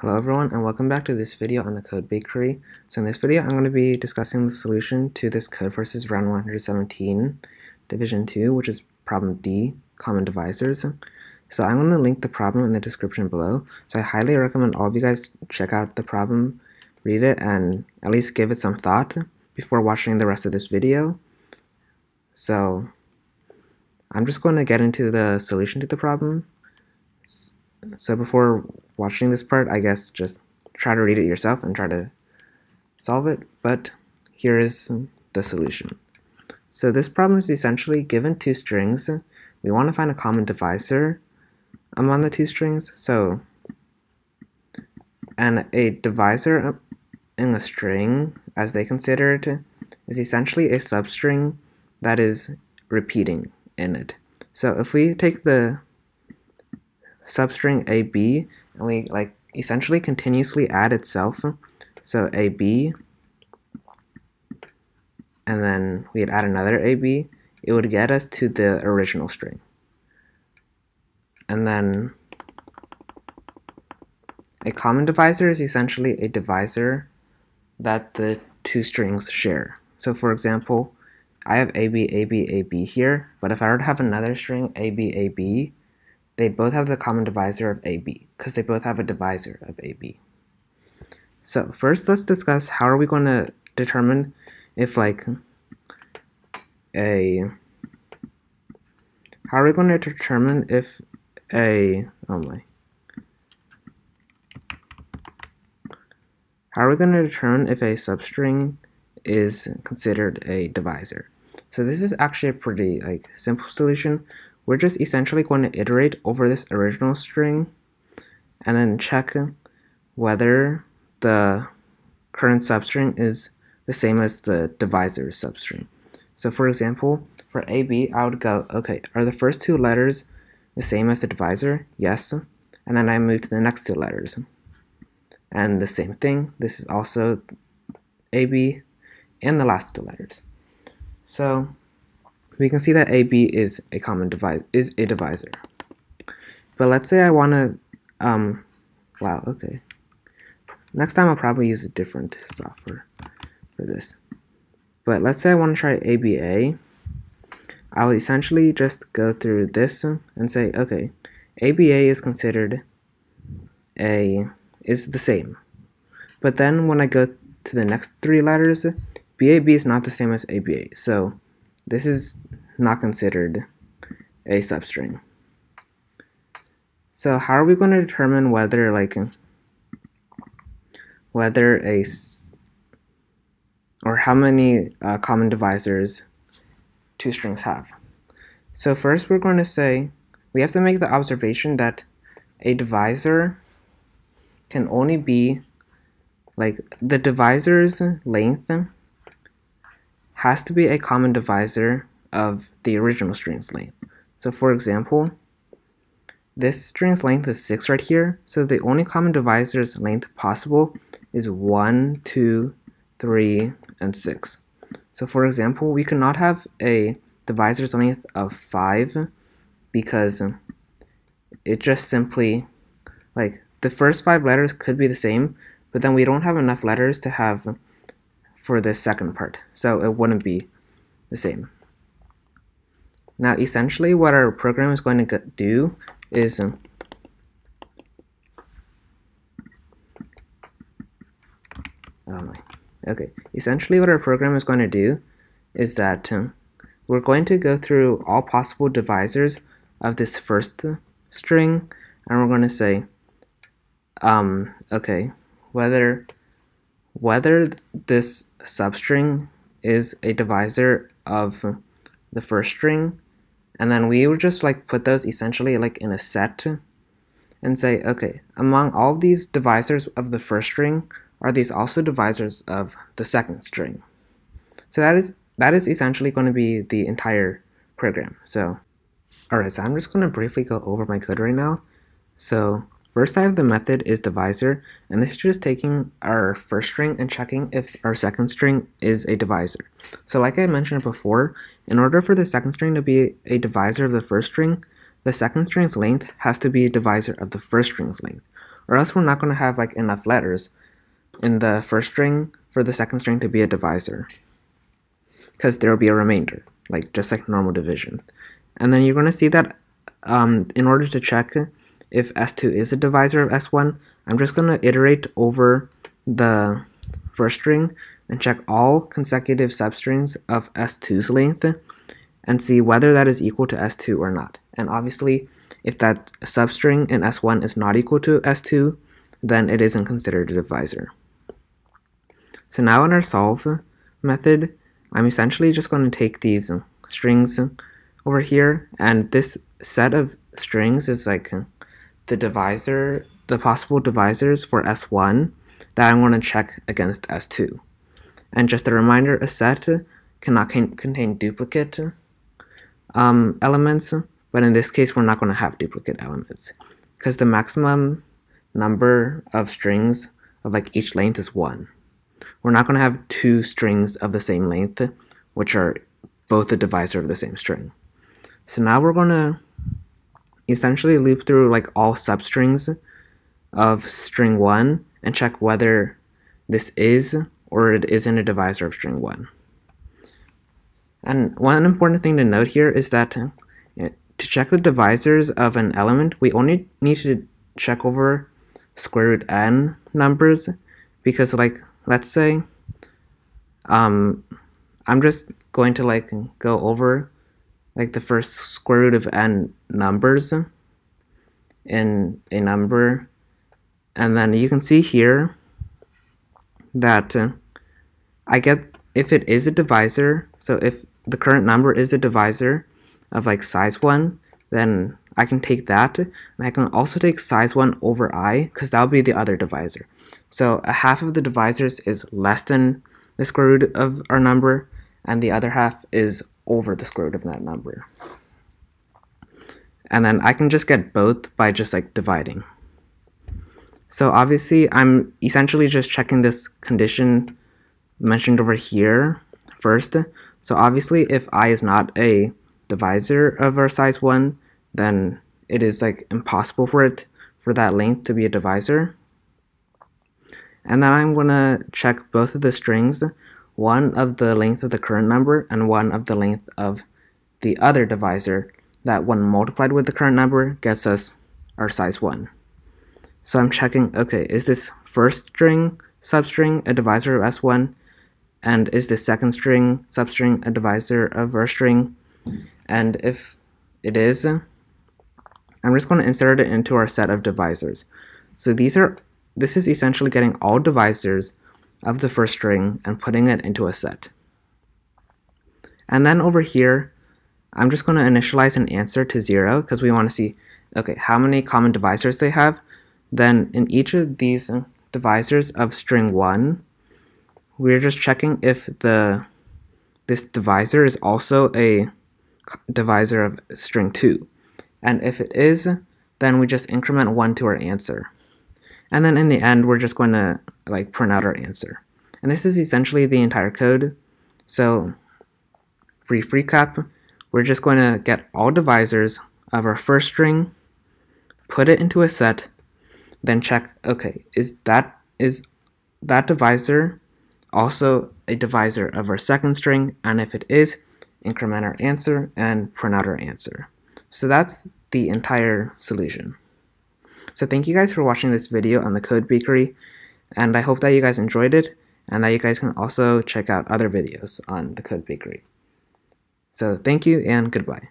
Hello everyone and welcome back to this video on the Code Bakery. So in this video I'm going to be discussing the solution to this Codeforces round 117 division 2 which is problem D, common divisors. So I'm going to link the problem in the description below. So I highly recommend all of you guys check out the problem, read it, and at least give it some thought before watching the rest of this video. So I'm just going to get into the solution to the problem. So before watching this part, I guess just try to read it yourself and try to solve it. But here is the solution. So this problem is essentially given two strings. We want to find a common divisor among the two strings. So, and a divisor in a string, as they consider it, is essentially a substring that is repeating in it. So if we take the substring AB and we like essentially continuously add itself, so AB and then we'd add another AB, it would get us to the original string. And then a common divisor is essentially a divisor that the two strings share. So for example, I have AB, AB, AB here, but if I were to have another string AB, AB, they both have the common divisor of AB, because they both have a divisor of AB. So first let's discuss how are we going to determine if like a how are we going to determine if a oh my. How are we going to determine if a substring is considered a divisor? So this is actually a pretty like simple solution we're just essentially going to iterate over this original string and then check whether the current substring is the same as the divisor substring. So for example, for AB, I would go, okay, are the first two letters the same as the divisor? Yes. And then I move to the next two letters. And the same thing, this is also AB and the last two letters. So we can see that AB is a common divisor, is a divisor. But let's say I want to, um, wow, okay. Next time I'll probably use a different software for this. But let's say I want to try ABA. I'll essentially just go through this and say, okay, ABA is considered a, is the same. But then when I go to the next three letters, BAB is not the same as ABA. So this is not considered a substring. So how are we going to determine whether like whether a or how many uh, common divisors two strings have? So first we're going to say we have to make the observation that a divisor can only be like the divisor's length has to be a common divisor of the original string's length. So for example, this string's length is 6 right here, so the only common divisor's length possible is 1, 2, 3, and 6. So for example, we cannot have a divisor's length of 5 because it just simply, like, the first 5 letters could be the same, but then we don't have enough letters to have for the second part, so it wouldn't be the same. Now, essentially, what our program is going to do is um, oh my, okay. Essentially, what our program is going to do is that um, we're going to go through all possible divisors of this first string, and we're going to say, um, okay, whether whether this substring is a divisor of the first string and then we would just like put those essentially like in a set and say okay among all these divisors of the first string are these also divisors of the second string? So that is that is essentially going to be the entire program. So alright so I'm just going to briefly go over my code right now. So First I have the method is divisor, and this is just taking our first string and checking if our second string is a divisor. So like I mentioned before, in order for the second string to be a divisor of the first string, the second string's length has to be a divisor of the first string's length. or else we're not going to have like enough letters in the first string for the second string to be a divisor because there will be a remainder, like just like normal division. And then you're going to see that um, in order to check if S2 is a divisor of S1, I'm just going to iterate over the first string and check all consecutive substrings of S2's length and see whether that is equal to S2 or not. And obviously, if that substring in S1 is not equal to S2, then it isn't considered a divisor. So now in our solve method, I'm essentially just going to take these strings over here, and this set of strings is like the divisor, the possible divisors for S1 that I want to check against S2. And just a reminder, a set cannot contain duplicate um, elements, but in this case, we're not going to have duplicate elements because the maximum number of strings of like each length is one. We're not going to have two strings of the same length, which are both the divisor of the same string. So now we're going to essentially loop through like all substrings of string 1 and check whether this is or it isn't a divisor of string 1. And one important thing to note here is that uh, to check the divisors of an element, we only need to check over square root n numbers because like let's say um I'm just going to like go over like the first square root of n numbers in a number. And then you can see here that uh, I get if it is a divisor so if the current number is a divisor of like size 1 then I can take that. And I can also take size 1 over i because that will be the other divisor. So a half of the divisors is less than the square root of our number and the other half is over the square root of that number. And then I can just get both by just like dividing. So obviously I'm essentially just checking this condition mentioned over here first. So obviously if i is not a divisor of our size 1, then it is like impossible for it for that length to be a divisor. And then I'm going to check both of the strings one of the length of the current number and one of the length of the other divisor that when multiplied with the current number gets us our size 1. So I'm checking, okay, is this first string substring a divisor of S1? And is this second string substring a divisor of our string? And if it is, I'm just going to insert it into our set of divisors. So these are, this is essentially getting all divisors of the first string and putting it into a set. And then over here, I'm just going to initialize an answer to 0 because we want to see, okay, how many common divisors they have. Then in each of these divisors of string 1, we're just checking if the this divisor is also a divisor of string 2. And if it is, then we just increment 1 to our answer. And then in the end, we're just going to like print out our answer. And this is essentially the entire code. So brief recap, we're just going to get all divisors of our first string, put it into a set, then check, okay, is that is that divisor also a divisor of our second string? And if it is, increment our answer and print out our answer. So that's the entire solution. So thank you guys for watching this video on the Code Bakery, and I hope that you guys enjoyed it, and that you guys can also check out other videos on the Code Bakery. So thank you and goodbye.